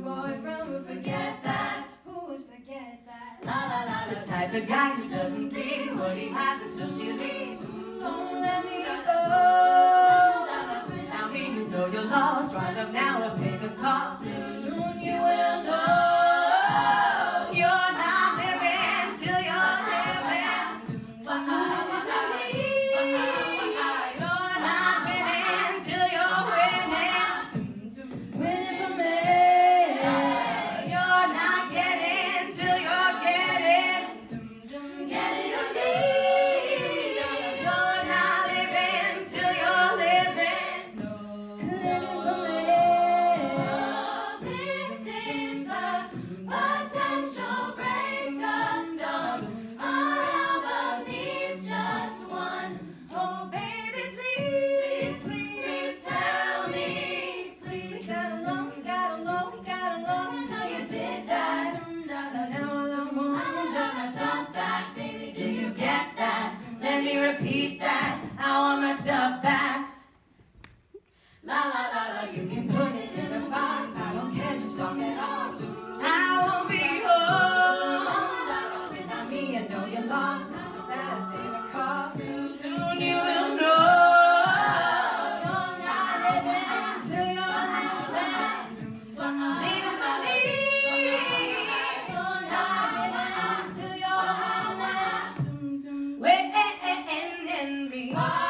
boyfriend would forget that. Who would forget that? La la la, the type of guy who doesn't see what he has until she leaves. Don't let me that. How I messed. Bye.